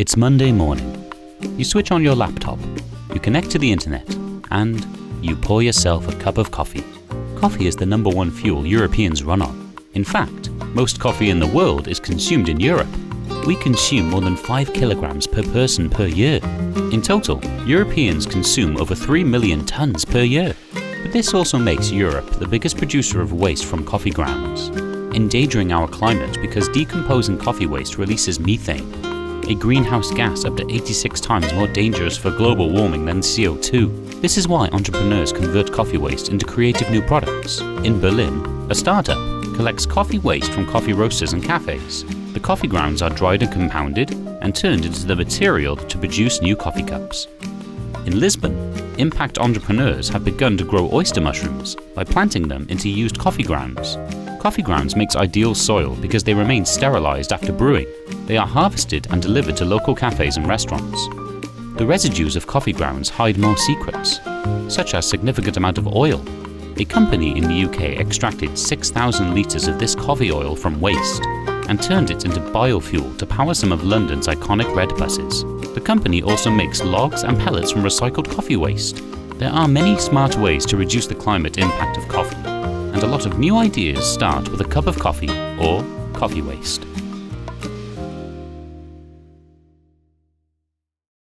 It's Monday morning. You switch on your laptop, you connect to the internet, and you pour yourself a cup of coffee. Coffee is the number one fuel Europeans run on. In fact, most coffee in the world is consumed in Europe. We consume more than 5 kilograms per person per year. In total, Europeans consume over 3 million tons per year. But this also makes Europe the biggest producer of waste from coffee grounds, endangering our climate because decomposing coffee waste releases methane, a greenhouse gas up to 86 times more dangerous for global warming than CO2. This is why entrepreneurs convert coffee waste into creative new products. In Berlin, a startup collects coffee waste from coffee roasters and cafes. The coffee grounds are dried and compounded and turned into the material to produce new coffee cups. In Lisbon, impact entrepreneurs have begun to grow oyster mushrooms by planting them into used coffee grounds. Coffee grounds makes ideal soil because they remain sterilized after brewing. They are harvested and delivered to local cafes and restaurants. The residues of coffee grounds hide more secrets, such as significant amount of oil. A company in the UK extracted 6,000 litres of this coffee oil from waste and turned it into biofuel to power some of London's iconic red buses. The company also makes logs and pellets from recycled coffee waste. There are many smart ways to reduce the climate impact of coffee and a lot of new ideas start with a cup of coffee or coffee waste.